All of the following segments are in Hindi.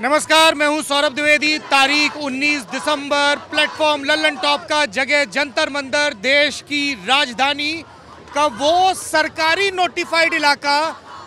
नमस्कार, मैं हूँ सौरभ द्विवेदी। तारीख 19 दिसंबर, प्लेटफॉर्म लल्लन टॉप का, जगह जंतर मंदिर, देश की राजधानी। का वो सरकारी नोटिफाइड इलाका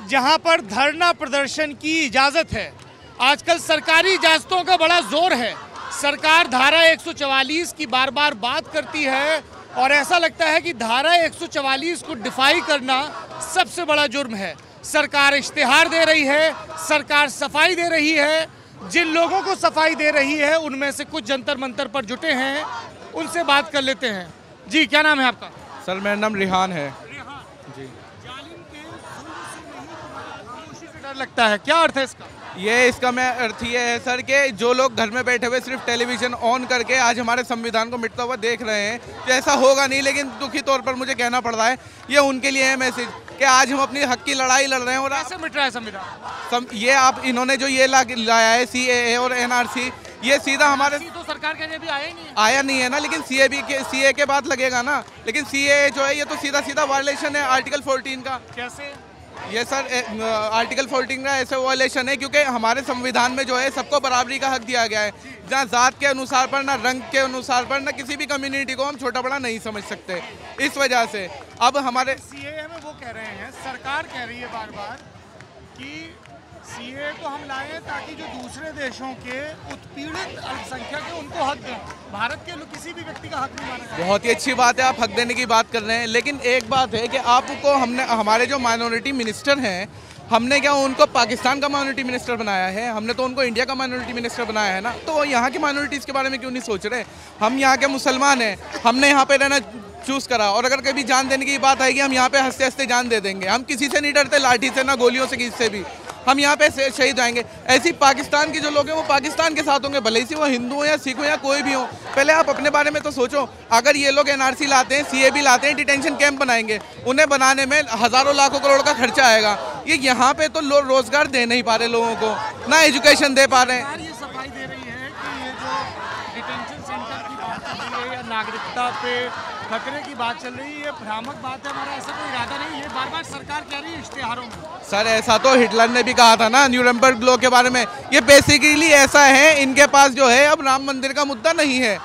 जहाँ पर धरना प्रदर्शन की इजाज़त है। आजकल सरकारी इजाज़तों का बड़ा ज़ोर है। सरकार धारा 144 की बार बार बात करती है और ऐसा लगता है कि धारा 144 को डिफाई करना सबसे बड़ा जुर्म है। सरकार इश्तिहार दे रही है, सरकार सफ़ाई दे रही है जिन लोगों को सफ़ाई दे रही है उनमें से कुछ जंतर मंतर पर जुटे हैं। उनसे बात कर लेते हैं। जी क्या नाम है आपका? सर मेरा नाम रिहान है। रिहान। जी। से डर लगता है। क्या अर्थ है इसका? ये इसका मैं अर्थ ये है सर कि जो लोग घर में बैठे हुए सिर्फ़ टेलीविज़न ऑन करके आज हमारे संविधान को मिटता हुआ देख रहे हैं तो ऐसा होगा नहीं लेकिन दुखी तौर पर मुझे कहना पड़ रहा है ये उनके लिए है मैसेज कि आज हम अपनी हक की लड़ाई लड़ रहे हैं और कैसे मिट रहा है संविधान? सम, ये आप इन्होंने जो ये ला, लाया है सी और एनआरसी ये सीधा हमारे तो सरकार के लिए भी आया नहीं है। आया नहीं है ना लेकिन सी भी के सीए के बाद लगेगा ना लेकिन सी जो है ये तो सीधा सीधा वायलेशन है आर्टिकल 14 का। कैसे? ये सर आर्टिकल 14 का ऐसे वॉलेशन है, क्योंकि हमारे संविधान में जो है, सबको बराबरी का हक दिया गया है। जहाँ जात के अनुसार पर, ना रंग के अनुसार पर, ना किसी भी कम्युनिटी को हम छोटा बड़ा नहीं समझ सकते। इस वजह से अब हमारे सीए में वो कह रहे हैं, सरकार कह रही है बार बार कि सीए को हम लाए ताकि जो दूसरे देशों के उत्पीड़ित अल्पसंख्यक है, उनको हक दें। भारत के किसी भी व्यक्ति का हक नहीं माना बहुत ही अच्छी बात है, आप हक देने की बात कर रहे हैं। लेकिन एक बात है कि आपको हमने, हमारे जो माइनॉरिटी मिनिस्टर हैं, हमने क्या उनको पाकिस्तान का माइनॉरिटी मिनिस्टर बनाया है? हमने तो उनको इंडिया का माइनॉरिटी मिनिस्टर बनाया है ना? तो यहाँ की माइनॉरिटीज़ के बारे में क्यों नहीं सोच रहे? हम यहाँ के मुसलमान हैं, हमने यहाँ पे रहना चूज़ करा। और अगर कभी जान देने की बात आएगी, हम यहाँ पे हँसते हँसते जान दे देंगे। हम किसी से नहीं डरते, लाठी से, ना गोलियों से, किसी से भी। हम यहाँ पे शहीद आएँगे ऐसी पाकिस्तान के जो लोग हैं, वो पाकिस्तान के साथ होंगे, भले ही वो हिंदू हो या सिख हो या कोई भी हो। पहले आप अपने बारे में तो सोचो, अगर ये लोग एनआरसी लाते हैं सीए लाते हैं डिटेंशन कैंप बनाएँगे, उन्हें बनाने में हज़ारों लाखों करोड़ का खर्चा आएगा। ये यहाँ पे तो लोग रोज़गार दे नहीं पा रहे लोगों को, ना एजुकेशन दे पा रहे हैं। नागरिकता पे खतरे की बात चल रही है, ये भ्रामक बात है, हमारा ऐसा कोई इरादा नहीं है। बार बार सरकार कह रही है इश्तेहारों में। सर, ऐसा तो हिटलर ने भी कहा था ना न्यूरमबर्ग ग्लो के बारे में। ये बेसिकली ऐसा है, इनके पास जो है, अब राम मंदिर का मुद्दा नहीं है।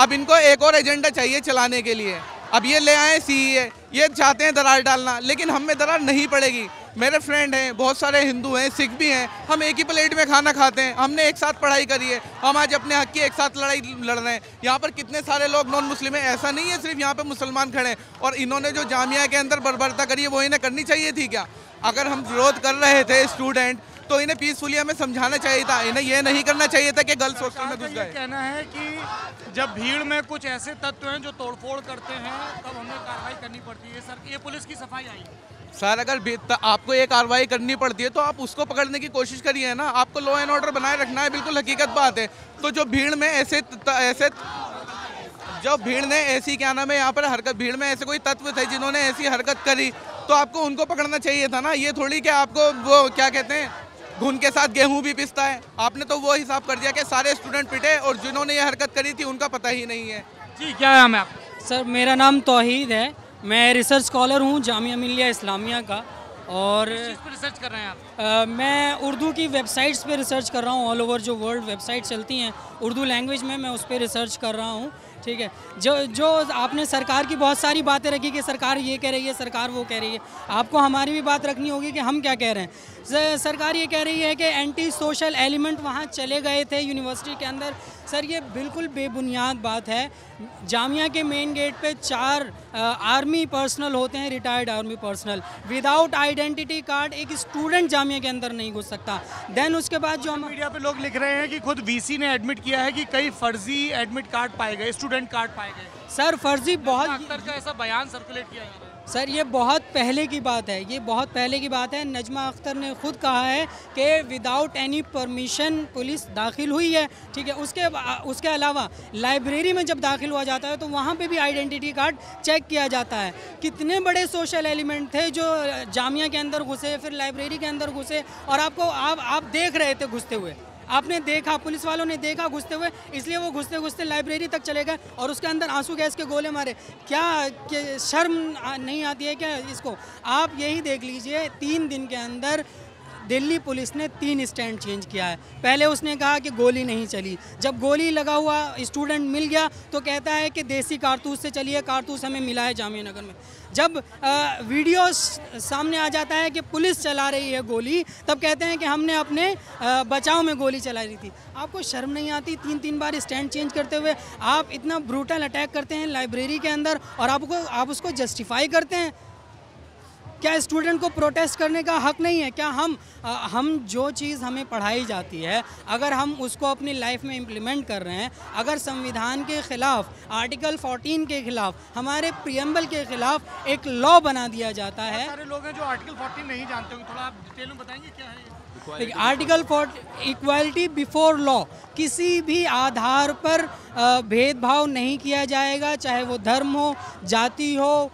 अब इनको एक और एजेंडा चाहिए चलाने के लिए। अब ये ले आए सीए ये चाहते हैं दरार डालना, लेकिन हम में दरार नहीं पड़ेगी। मेरे फ्रेंड हैं, बहुत सारे हिंदू हैं, सिख भी हैं, हम एक ही प्लेट में खाना खाते हैं, हमने एक साथ पढ़ाई करी है, हम आज अपने हक की एक साथ लड़ाई लड़ रहे हैं। यहाँ पर कितने सारे लोग नॉन मुस्लिम हैं, ऐसा नहीं है सिर्फ़ यहाँ पर मुसलमान खड़े हैं, और इन्होंने जो जामिया के अंदर बर्बरता करी है, वो इन्हें करनी चाहिए थी क्या? अगर हम विरोध कर रहे थे स्टूडेंट तो इन्हें पीसफुली हमें समझाना चाहिए था। इन्हें यह नहीं करना चाहिए था कि गर्ल्स हॉस्टल में घुस गए। कहना है कि जब भीड़ में कुछ ऐसे तत्व हैं जो तोड़फोड़ करते हैं तब हमें कार्रवाई करनी पड़ती है। सर ये पुलिस की सफ़ाई आई सर अगर आपको ये कार्रवाई करनी पड़ती है तो आप उसको पकड़ने की कोशिश करिए ना। आपको लॉ एंड ऑर्डर बनाए रखना है बिल्कुल हकीकत बात है। तो जो भीड़ में ऐसे ऐसे जो भीड़ ने ऐसी क्या नाम है यहाँ पर हरकत भीड़ में ऐसे कोई तत्व थे जिन्होंने ऐसी हरकत करी तो आपको उनको पकड़ना चाहिए था ना। ये थोड़ी कि आपको वो क्या कहते हैं घुन के साथ गेहूँ भी पिसता है। आपने तो वो हिसाब कर दिया कि सारे स्टूडेंट पिटे और जिन्होंने ये हरकत करी थी उनका पता ही नहीं है। जी क्या नाम है आप सर मेरा नाम तोहीद है। मैं रिसर्च स्कॉलर हूँ जामिया मिलिया इस्लामिया का। और रिसर्च कर रहे हैं आप? मैं उर्दू की वेबसाइट्स पे रिसर्च कर रहा हूँ ऑल ओवर जो वर्ल्ड वेबसाइट चलती हैं उर्दू लैंग्वेज में मैं उस पर रिसर्च कर रहा हूँ ठीक है? जो जो आपने सरकार की बहुत सारी बातें रखी कि सरकार ये कह रही है सरकार वो कह रही है आपको हमारी भी बात रखनी होगी कि हम क्या कह रहे हैं। सरकार ये कह रही है कि एंटी सोशल एलिमेंट वहाँ चले गए थे यूनिवर्सिटी के अंदर। सर ये बिल्कुल बेबुनियाद बात है। जामिया के मेन गेट पे चार आ, आर्मी पर्सनल होते हैं retired army personnel without identity card एक स्टूडेंट जामिया के अंदर नहीं घुस सकता। देन उसके बाद जो हम मीडिया पे लोग लिख रहे हैं कि खुद वीसी ने एडमिट किया है कि कई फर्जी एडमिट कार्ड पाए गए स्टूडेंट कार्ड पाए गए। सर फर्जी बहुत का ऐसा बयान सर्कुलेट किया है। सर, ये बहुत पहले की बात है। ये बहुत पहले की बात है। नजमा अख्तर ने खुद कहा है कि विदाउट एनी परमिशन पुलिस दाखिल हुई है। ठीक है, उसके उसके अलावा लाइब्रेरी में जब दाखिल हुआ जाता है तो वहाँ पे भी आइडेंटिटी कार्ड चेक किया जाता है। कितने बड़े सोशल एलिमेंट थे जो जामिया के अंदर घुसे, फिर लाइब्रेरी के अंदर घुसे, और आपको आप आप देख रहे थे घुसते हुए। आपने देखा, पुलिस वालों ने देखा घुसते हुए, इसलिए वो घुसते घुसते लाइब्रेरी तक चले गए और उसके अंदर आँसू गैस के गोले मारे। क्या शर्म नहीं आती है क्या इसको? आप यही देख लीजिए, तीन दिन के अंदर दिल्ली पुलिस ने तीन स्टैंड चेंज किया है। पहले उसने कहा कि गोली नहीं चली। जब गोली लगा हुआ स्टूडेंट मिल गया तो कहता है कि देसी कारतूस से चली है कारतूस हमें मिला है जामिया नगर में। जब वीडियो सामने आ जाता है कि पुलिस चला रही है गोली, तब कहते हैं कि हमने अपने बचाव में गोली चला रही थी। आपको शर्म नहीं आती? तीन तीन बार स्टैंड चेंज करते हुए आप इतना ब्रूटल अटैक करते हैं लाइब्रेरी के अंदर और आपको, आप उसको जस्टिफाई करते हैं? क्या स्टूडेंट को प्रोटेस्ट करने का हक नहीं है? क्या हम आ, हम जो चीज़ हमें पढ़ाई जाती है अगर हम उसको अपनी लाइफ में इम्प्लीमेंट कर रहे हैं अगर संविधान के ख़िलाफ़ आर्टिकल 14 के ख़िलाफ़ हमारे प्रियम्बल के ख़िलाफ़ एक लॉ बना दिया जाता है। सारे लोग हैं जो आर्टिकल 14 नहीं जानते होंगे। थोड़ा आप डिटेल में बताएँगे क्या है article for equality before law किसी भी आधार पर भेदभाव नहीं किया जाएगा चाहे वो धर्म हो जाति हो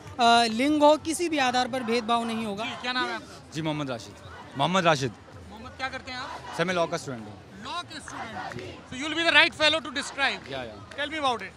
लिंग हो किसी भी आधार पर भेदभाव नहीं होगा। क्या नाम है आपका? जी मोहम्मद राशिद। मोहम्मद राशिद। मोहम्मद क्या करते हैं आप? सर मैं लॉ का स्टूडेंट हूँ। लॉ के student so you will be the right fellow to describe या या tell me about it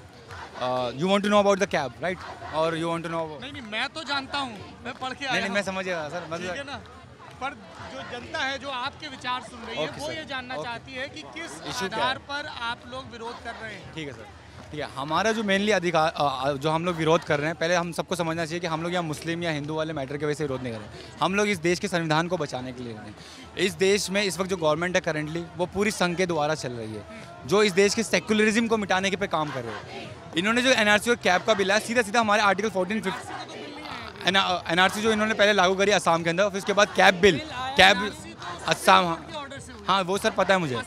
you want to know about the cab right और यू वांट टू नो नहीं नहीं मैं तो जानता हूँ। मैं पढ़ के आया नहीं। मैं समझ गया सर मतलब पर जो जनता है जो आपके विचार सुन रही है Okay, वो ये जानना Okay. चाहती है कि किस आधार पर आप लोग विरोध कर रहे हैं? ठीक है सर ठीक है हमारा जो मेनली अधिकार जो हम लोग विरोध कर रहे हैं पहले हम सबको समझना चाहिए कि हम लोग यहाँ मुस्लिम या हिंदू वाले मैटर की वजह से विरोध नहीं कर रहे हम लोग इस देश के संविधान को बचाने के लिए रहे हैं इस देश में इस वक्त जो गवर्नमेंट है करेंटली वो पूरी संघ के द्वारा चल रही है। जो इस देश के सेकुलरिज्म को मिटाने के पे काम कर रहे हैं। इन्होंने जो एनआरसी और कैब का बिल है सीधा सीधा हमारे आर्टिकल फोर्टीन एनआरसी जो इन्होंने पहले लागू करी असम के अंदर फिर उसके बाद कैब बिल कैब असम हाँ। ऑर्डर से हुई। हाँ वो सर पता है मुझे।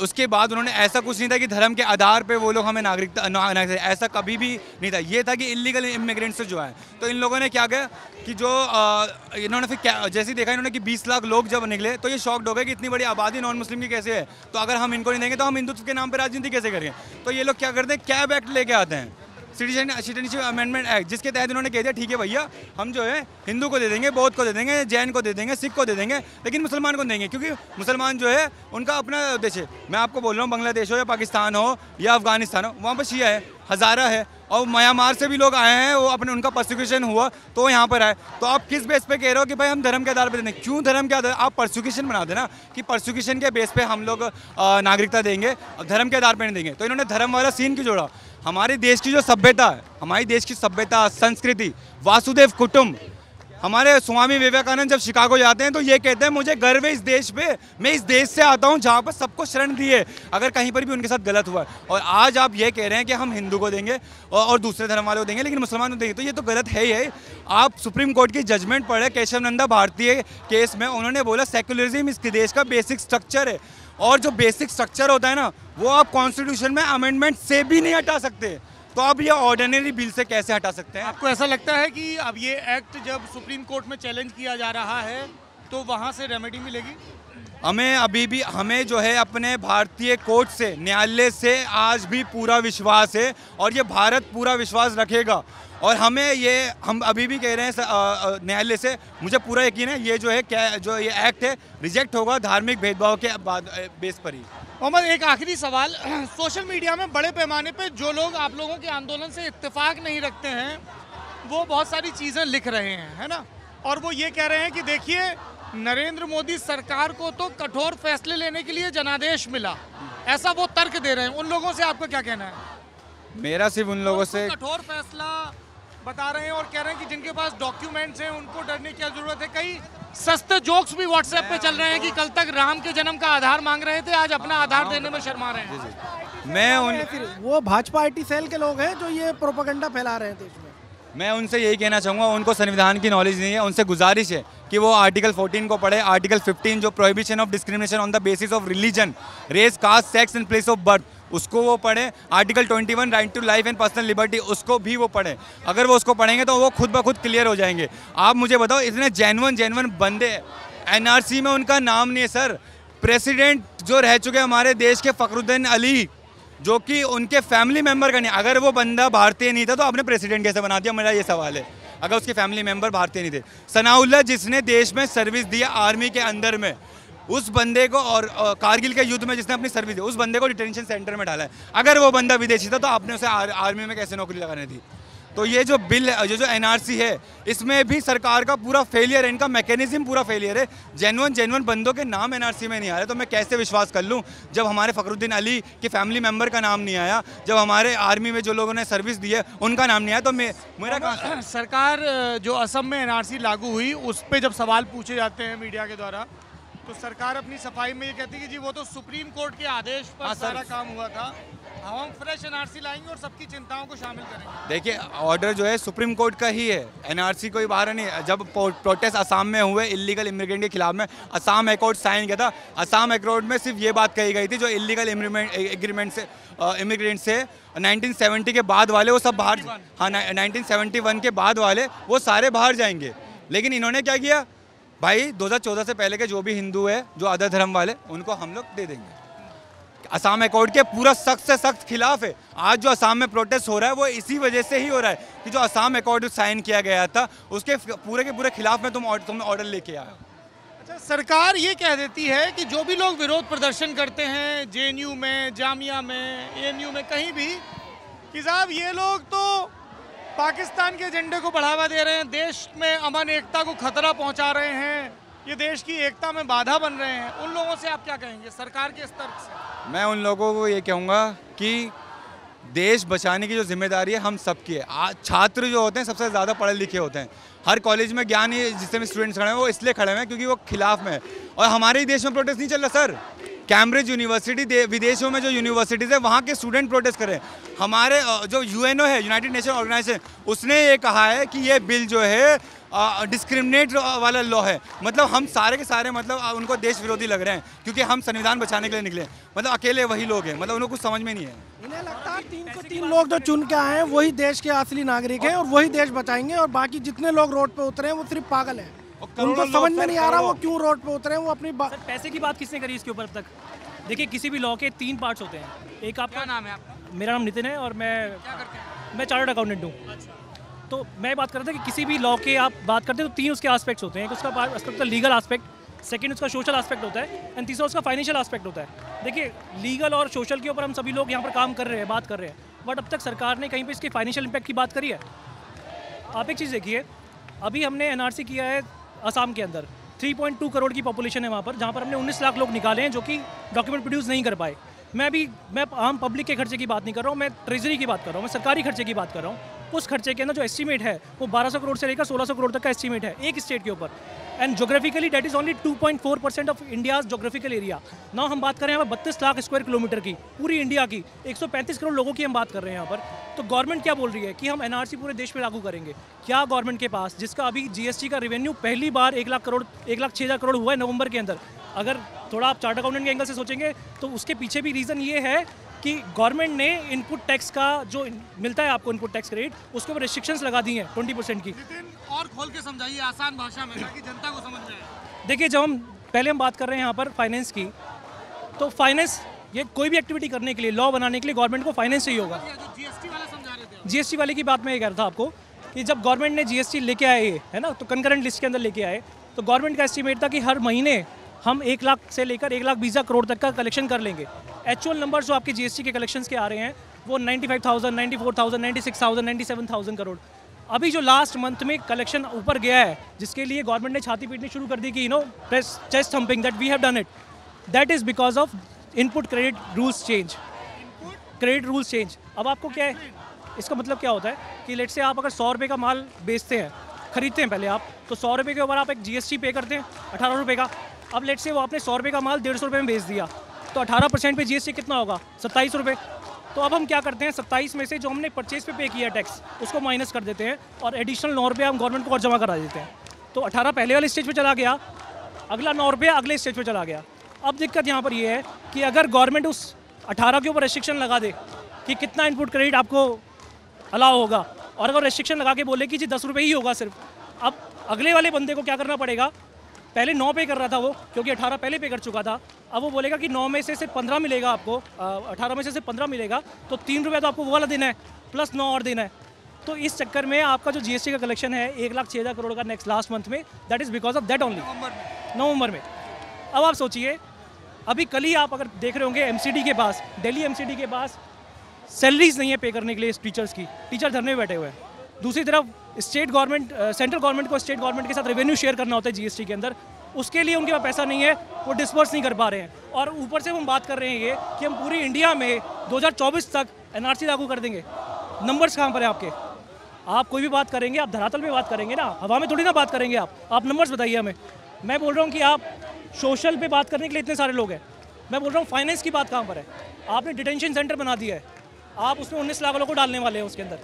उसके बाद उन्होंने ऐसा कुछ नहीं था कि धर्म के आधार पे वो लोग हमें नागरिकता ना- नागरिक ऐसा कभी भी नहीं था। ये था कि इलीगल इमिग्रेंट्स जो है तो इन लोगों ने क्या किया कि जो अ, इन्होंने फिर क्या जैसे ही देखा इन्होंने कि 20 लाख लोग जब निकले तो ये शॉक्ड हो गए कि इतनी बड़ी आबादी नॉन मुस्लिम की कैसे है? तो अगर हम इनको नहीं देंगे तो हम हिंदुत्व के नाम पर राजनीति कैसे करेंगे तो ये लोग क्या करते हैं? कैब एक्ट लेके आते हैं। सिटीजन सिटीजनशिप अमेंडमेंट एक्ट जिसके तहत इन्होंने कह दिया, ठीक है भैया, हम जो है हिंदू को दे देंगे, बौद्ध को दे देंगे, जैन को दे देंगे, सिख को दे देंगे, लेकिन मुसलमान को देंगे, क्योंकि मुसलमान जो है, उनका अपना देश है। मैं आपको बोल रहा हूँ, बांग्लादेश हो या पाकिस्तान हो या अफ़गानिस्तान हो, वहाँ पर शिया है, हज़ारा है और म्यांमार से भी लोग आए हैं, वो अपने, उनका प्रोसिक्यूशन हुआ तो यहाँ पर आए। तो आप किस बेस पे कह रहे हो कि भाई हम धर्म के आधार पर देने क्यों धर्म के आधार, आप प्रोसिक्यूशन बना देना कि प्रोसिक्यूशन के बेस पे हम लोग नागरिकता देंगे और धर्म के आधार पर नहीं देंगे। तो इन्होंने धर्म वाला सीन क्यों जोड़ा? हमारे देश की जो सभ्यता है, हमारी देश की सभ्यता, संस्कृति, वासुदेव कुटुंब हमारे स्वामी विवेकानंद जब शिकागो जाते हैं तो ये कहते हैं मुझे गर्व है इस देश पे। मैं इस देश से आता हूँ जहाँ पर सबको शरण दी है। अगर कहीं पर भी उनके साथ गलत हुआ और आज आप ये कह रहे हैं कि हम हिंदू को देंगे और, दूसरे धर्म वाले को देंगे लेकिन मुसलमान को देंगे। तो ये तो गलत है ही है। आप सुप्रीम कोर्ट की जजमेंट पढ़े केशव नंदा भारतीय केस में उन्होंने बोला सेकुलरिज्म इस देश का बेसिक स्ट्रक्चर है। और जो बेसिक स्ट्रक्चर होता है ना वो आप कॉन्स्टिट्यूशन में अमेंडमेंट से भी नहीं हटा सकते। तो आप ये ऑर्डिनरी बिल से कैसे हटा सकते हैं? आपको ऐसा लगता है कि अब ये एक्ट जब सुप्रीम कोर्ट में चैलेंज किया जा रहा है तो वहाँ से रेमेडी मिलेगी? हमें अभी भी, हमें जो है अपने भारतीय कोर्ट से, न्यायालय से आज भी पूरा विश्वास है और ये भारत पूरा विश्वास रखेगा। और हमें ये, हम अभी भी कह रहे हैं न्यायालय से, मुझे पूरा यकीन है, ये जो है, क्या, जो ये एक्ट है रिजेक्ट होगा धार्मिक भेदभाव के बाद बेस पर ही। मोहम्मद, एक आखिरी सवाल। सोशल मीडिया में बड़े पैमाने पे जो लोग आप लोगों के आंदोलन से इत्तेफाक नहीं रखते हैं, वो बहुत सारी चीज़ें लिख रहे हैं, है ना? और वो ये कह रहे हैं कि देखिए नरेंद्र मोदी सरकार को तो कठोर फैसले लेने के लिए जनादेश मिला। ऐसा वो तर्क दे रहे हैं। उन लोगों से आपको क्या कहना है? मेरा सिर्फ़ उन लोगों से कठोर फैसला बता रहे हैं और कह रहे हैं कि जिनके पास डॉक्यूमेंट्स हैं उनको डरने की ज़रूरत है? कई सस्ते जोक्स भी व्हाट्सएप पे चल रहे हैं कि कल तक राम के जन्म का आधार मांग रहे थे आज अपना आधार देने में शर्मा रहे हैं। मैं उन वो भाजपा आईटी सेल के लोग हैं जो ये प्रोपागेंडा फैला रहे हैं देश में उनसे यही कहना चाहूँगा, उनको संविधान की नॉलेज नहीं है, उनसे गुजारिश है कि वो आर्टिकल 14 को पढ़े आर्टिकल 15 जो prohibition of discrimination on the basis of religion race caste sex and place of birth उसको वो पढ़े। Article 21 right to life and personal liberty उसको भी वो पढ़े। अगर वो उसको पढ़ेंगे तो वो खुद ब खुद क्लियर हो जाएँगे। आप मुझे बताओ, इतने जैनवन जैनवन बंदे एनआरसी में उनका नाम नहीं है सर प्रेसिडेंट जो रह चुके हमारे देश के फखरुद्दीन अली जो कि उनके फैमिली मेंबर का नहीं। अगर वो बंदा भारतीय नहीं था तो आपने प्रेसिडेंट कैसे बना दिया? मेरा ये सवाल है। अगर उसके फैमिली मेंबर भारतीय नहीं थे। सनाउल्ला जिसने देश में सर्विस दिया आर्मी के अंदर में उस बंदे को और कारगिल के युद्ध में जिसने अपनी सर्विस दी उस बंदे को डिटेंशन सेंटर में डाला है। अगर वो बंदा विदेशी था तो आपने उसे आर, आर्मी में कैसे नौकरी लगाने दी? तो ये जो बिल है जो एनआरसी है इसमें भी सरकार का पूरा फेलियर है इनका मैकेनिज्म पूरा फेलियर है। जेनुअन जेनुअन बंदों के नाम एनआरसी में नहीं आ रहे तो मैं कैसे विश्वास कर लूँ? जब हमारे फ़खरुद्दीन अली के फैमिली मेंबर का नाम नहीं आया जब हमारे आर्मी में जो लोगों ने सर्विस दी है उनका नाम नहीं आया तो मे, मेरा से? सरकार जो असम में एनआरसी लागू हुई उस पर जब सवाल पूछे जाते हैं मीडिया के द्वारा तो सरकार अपनी सफ़ाई में ये कहती है कि जी वो तो सुप्रीम कोर्ट के आदेश पर हाँ, सारा। काम हुआ था। हम फ्रेश एनआरसी लाएँगे और सबकी चिंताओं को शामिल करेंगे। देखिए ऑर्डर जो है सुप्रीम कोर्ट का ही है। एनआरसी कोई बाहर नहीं। जब प्रोटेस्ट असम में हुए इलीगल इमिग्रेंट के खिलाफ में असम अकॉर्ड साइन किया था। असम अकॉर्ड में सिर्फ़ ये बात कही गई थी जो इलीगल एग्रीमेंट से इमिग्रेंट से 1970 के बाद वाले वो सब बाहर हाँ ना- 1971 के बाद वाले वो सारे बाहर जाएँगे। लेकिन इन्होंने क्या किया? भाई 2014 से पहले के जो भी हिंदू है, जो अदर धर्म वाले, उनको हम लोग दे देंगे। असम अकॉर्ड के पूरा सख्त से सख्त खिलाफ है। आज जो असम में प्रोटेस्ट हो रहा है, वो इसी वजह से ही हो रहा है कि जो असम अकॉर्ड साइन किया गया था, उसके पूरे के पूरे खिलाफ में तुम तुमने ऑर्डर लेके आए अच्छा सरकार ये कह देती है कि जो भी लोग विरोध प्रदर्शन करते हैं, जेएनयू में, जामिया में, एएनयू में, कहीं भी, कि साहब, ये लोग तो पाकिस्तान के एजेंडे को बढ़ावा दे रहे हैं। देश में अमन एकता को खतरा पहुँचा रहे हैं। ये देश की एकता में बाधा बन रहे हैं। उन लोगों से आप क्या कहेंगे? सरकार के स्तर से। मैं उन लोगों को ये कहूँगा कि देश बचाने की जो ज़िम्मेदारी है, हम सबकी है। आज छात्र जो होते हैं, सबसे ज़्यादा पढ़े लिखे होते हैं। हर कॉलेज में ज्ञान जिससे भी स्टूडेंट्स खड़े हैं, वो इसलिए खड़े हैं क्योंकि वो खिलाफ में है। और हमारे ही देश में प्रोटेस्ट नहीं चल रहा, सर। कैम्ब्रिज यूनिवर्सिटी विदेशों में जो यूनिवर्सिटीज़ है, वहाँ के स्टूडेंट प्रोटेस्ट कर हमारे जो यूएनओ है यूनाइटेड नेशन ऑर्गेनाइजेशन उसने ये कहा है कि ये बिल जो है डिस्क्रिमिनेट वाला लॉ है। मतलब हम सारे के सारे मतलब उनको देश विरोधी लग रहे हैं, क्योंकि हम संविधान बचाने के लिए निकले मतलब अकेले वही लोग हैं मतलब उनको कुछ समझ में नहीं है। इन्हें लगता है तीन सौ तीन लोग जो चुन के आए हैं, वही देश के असली नागरिक हैं और वही देश बचाएँगे और बाकी जितने लोग रोड पर उतरे हैं, वो सिर्फ़ पागल हैं। उनको समझ में नहीं आ रहा वो क्यों रोड पे उतरे हैं वो अपनी बा- सर पैसे की बात किसने करी इसके ऊपर अब तक? देखिए किसी भी लॉ के तीन पार्ट्स होते हैं। एक आपका नाम है आपका? मेरा नाम नितिन है और मैं क्या करते हैं? मैं चार्टर्ड अकाउंटेंट हूँ। तो मैं बात कर रहा था कि किसी भी लॉ के आप बात करते हैं तो तीन उसके एस्पेक्ट्स होते हैं। एक उसका एस्पेक्ट होता लीगल एस्पेक्ट सेकंड उसका सोशल आस्पेक्ट होता है एंड तीसरा उसका फाइनेंशियल आस्पेक्ट होता है। देखिए लीगल और सोशल के ऊपर हम सभी लोग यहाँ पर काम कर रहे हैं बात कर रहे हैं। बट अब तक सरकार ने कहीं पर इसके फाइनेंशियल इम्पैक्ट की बात करी है? आप एक चीज़ देखिए अभी हमने एनआरसी किया है असम के अंदर। 3.2 करोड़ की पॉपुलेशन है वहाँ पर, जहाँ पर हमने 19 लाख लोग निकाले हैं जो कि डॉक्यूमेंट प्रोड्यूस नहीं कर पाए। मैं भी, मैं आम पब्लिक के खर्चे की बात नहीं कर रहा हूँ, मैं ट्रेजरी की बात कर रहा हूँ, मैं सरकारी खर्चे की बात कर रहा हूँ। उस खर्चे के अंदर जो एस्टीमेट है, वो 1200 करोड़ से लेकर 1600 करोड़ तक का एस्टीमेट है, एक स्टेट के ऊपर। And geographically that is only 2.4 percent of India's geographical area ना हम बात करें यहाँ पर बत्तीस लाख स्क्वायर किलोमीटर की, पूरी इंडिया की 135 करोड़ लोगों की हम बात कर रहे हैं यहाँ पर। तो गवर्नमेंट क्या बोल रही है कि हम एनआरसी पूरे देश में लागू करेंगे? क्या गवर्नमेंट के पास, जिसका अभी जीएसटी का रेवेन्यू पहली बार एक लाख करोड़, एक लाख छः हज़ार करोड़ हुआ है नवंबर के अंदर, अगर थोड़ा आप चार्ट अकाउंटेंट के एंगल से सोचेंगे तो उसके पीछे भी रीज़न ये है कि गवर्नमेंट ने इनपुट टैक्स का जो मिलता है आपको इनपुट टैक्स रेट उसके ऊपर रिस्ट्रिक्शंस लगा दी हैं ट्वेंटी परसेंट की। और खोल के समझाइए आसान भाषा में ताकि जनता को समझ में आए। देखिए जब हम पहले हम बात कर रहे हैं यहाँ पर फाइनेंस की तो फाइनेंस ये कोई भी एक्टिविटी करने के लिए लॉ बनाने के लिए गवर्नमेंट को फाइनेंस चाहिए होगा। जीएसटी वाले की बात मैं ये कह रहा था आपको कि जब गवर्नमेंट ने जीएसटी लेके आए है ना तो कंकरेंट लिस्ट के अंदर लेके आए तो गवर्नमेंट का एस्टिमेट था कि हर महीने हम एक लाख से लेकर एक लाख बीस करोड़ तक का कलेक्शन कर लेंगे। एक्चुअल नंबर जो आपके जीएसटी के कलेक्शन के आ रहे हैं वो 95,000, 94,000, 96,000, 97,000 करोड़। अभी जो लास्ट मंथ में कलेक्शन ऊपर गया है जिसके लिए गवर्नमेंट ने छाती पीटनी शुरू कर दी कि you know press chest thumping that we have done it that is because of input credit rules change credit rules change अब आपको क्या है? इसका मतलब क्या होता है? कि लेट से आप अगर सौ रुपये का माल बेचते हैं खरीदते हैं पहले आप तो सौ रुपये के ऊपर आप एक जीएसटी पे करते हैं अठारह रुपये का। अब लेट से वो आपने सौ रुपये का माल डेढ़ सौ रुपये में बेच दिया तो अठारह परसेंट पे जीएसटी कितना होगा? सत्ताईस रुपये तो अब हम क्या करते हैं? सत्ताईस में से जो हमने परचेज पे पे किया टैक्स उसको माइनस कर देते हैं और एडिशनल नौ रुपये हम गवर्नमेंट को और जमा करा देते हैं। तो अठारह पहले वाले स्टेज पे चला गया, अगला नौ रुपये अगले स्टेज पे चला गया। अब दिक्कत यहाँ पर ये है कि अगर गवर्नमेंट उस अठारह के ऊपर रेस्ट्रिक्शन लगा दे कि कितना इनपुट क्रेडिट आपको अलाउ होगा, और अगर रेस्ट्रिक्शन लगा के बोले कि जी दस रुपये ही होगा सिर्फ़, अब अगले वाले बंदे को क्या करना पड़ेगा? पहले नौ पे कर रहा था वो क्योंकि अठारह पहले पे कर चुका था। अब वो बोलेगा कि नौ में से सिर्फ़ पंद्रह मिलेगा आपको अठारह में से सिर्फ़ पंद्रह मिलेगा तो तीन रुपया तो आपको वो वाला देना है प्लस नौ और देना है। तो इस चक्कर में आपका जो जीएसटी का कलेक्शन है एक लाख छः हज़ार करोड़ का नेक्स्ट लास्ट मंथ में that is because of that only November में। अब आप सोचिए अभी कल ही आप अगर देख रहे होंगे एमसीडी के पास दिल्ली एमसीडी के पास सैलरीज नहीं है पे करने के लिए इस टीचर्स की। टीचर धरने में बैठे हुए हैं। दूसरी तरफ़ स्टेट गवर्नमेंट सेंट्रल गवर्नमेंट को स्टेट गवर्नमेंट के साथ रेवेन्यू शेयर करना होता है जीएसटी के अंदर। उसके लिए उनके पास पैसा नहीं है, वो डिस्पर्स नहीं कर पा रहे हैं। और ऊपर से हम बात कर रहे हैं ये कि हम पूरी इंडिया में 2024 तक एनआरसी लागू कर देंगे। नंबर्स कहाँ पर है आपके? आप कोई भी बात करेंगे, आप धरातल में बात करेंगे ना, हवा में थोड़ी ना बात करेंगे आप। आप नंबर्स बताइए हमें। मैं बोल रहा हूँ कि आप सोशल पे बात करने के लिए इतने सारे लोग हैं। मैं बोल रहा हूँ फाइनेंस की बात कहाँ पर है? आपने डिटेंशन सेंटर बना दिया है। आप उसमें उन्नीस लाख लोगों को डालने वाले हैं उसके अंदर।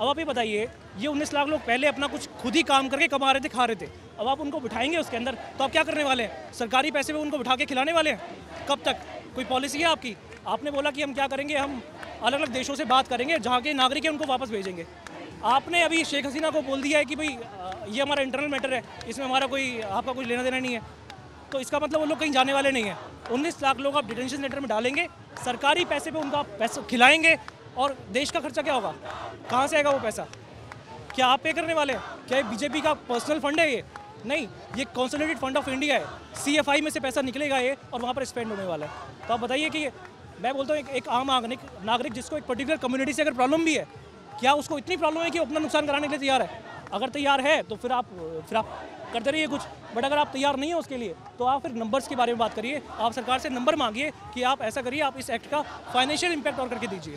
अब आप ये बताइए, ये उन्नीस लाख लोग पहले अपना कुछ खुद ही काम करके कमा रहे थे, खा रहे थे। अब आप उनको बिठाएँगे उसके अंदर तो आप क्या करने वाले हैं? सरकारी पैसे में उनको बिठा के खिलाने वाले हैं? कब तक? कोई पॉलिसी है आपकी? आपने बोला कि हम क्या करेंगे, हम अलग अलग देशों से बात करेंगे, जहाँ के नागरिक हैं, उनको वापस भेजेंगे। आपने अभी शेख हसीना को बोल दिया है कि भाई ये हमारा इंटरनल मैटर है, इसमें हमारा कोई, आपका कुछ लेना देना नहीं है। तो इसका मतलब वो लोग कहीं जाने वाले नहीं हैं। उन्नीस लाख लोग आप डिटेंशन सेंटर में डालेंगे, सरकारी पैसे पे उनका पैसा खिलाएँगे और देश का खर्चा क्या होगा? कहाँ से आएगा वो पैसा? क्या आप पे करने वाले हैं? क्या ये बीजेपी का पर्सनल फंड है ये? नहीं ये कॉन्सोलिडेटेड फंड ऑफ़ इंडिया है। सीएफआई में से पैसा निकलेगा ये और वहाँ पर स्पेंड होने वाला है। तो आप बताइए कि मैं बोलता हूँ एक, एक आम नागरिक नागरिक जिसको एक पर्टिकुलर कम्युनिटी से अगर प्रॉब्लम भी है क्या उसको इतनी प्रॉब्लम है कि अपना नुकसान कराने के लिए तैयार है? अगर तैयार है तो फिर आप फिर आप करते रहिए कुछ। बट अगर आप तैयार नहीं हो उसके लिए तो आप फिर नंबर्स के बारे में बात करिए। आप सरकार से नंबर मांगिए कि आप ऐसा करिए, आप इस एक्ट का फाइनेंशियल इम्पैक्ट और करके दीजिए।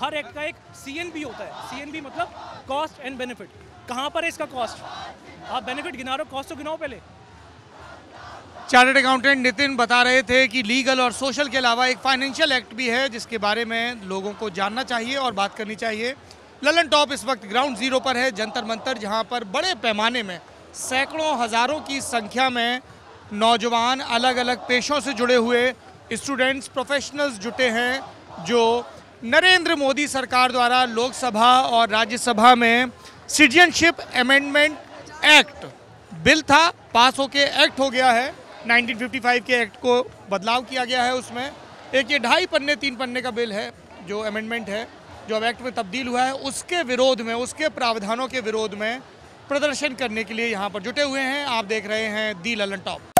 हर एक्ट का एक सीएनबी होता है। सीएनबी मतलब कॉस्ट एंड बेनिफिट कहाँ पर है इसका कॉस्ट आप बेनिफिट गिना रहे हो कॉस्ट तो गिनाओ पहले। चार्टर्ड अकाउंटेंट नितिन बता रहे थे कि लीगल और सोशल के अलावा एक फाइनेंशियल एक्ट भी है, जिसके बारे में लोगों को जानना चाहिए और बात करनी चाहिए। ललन टॉप इस वक्त ग्राउंड ज़ीरो पर है, जंतर मंतर, जहाँ पर बड़े पैमाने में, सैकड़ों हज़ारों की संख्या में नौजवान अलग अलग पेशों से जुड़े हुए स्टूडेंट्स, प्रोफेशनल्स जुटे हैं, जो नरेंद्र मोदी सरकार द्वारा लोकसभा और राज्यसभा में सिटीजनशिप अमेंडमेंट एक्ट, बिल था, पास होके एक्ट हो गया है 1955 के एक्ट को बदलाव किया गया है उसमें। एक ये ढाई पन्ने, तीन पन्ने का बिल है, जो अमेंडमेंट है। जो अब एक्ट में तब्दील हुआ है, उसके विरोध में, उसके प्रावधानों के विरोध में प्रदर्शन करने के लिए यहाँ पर जुटे हुए हैं। आप देख रहे हैं दी ललन टॉप।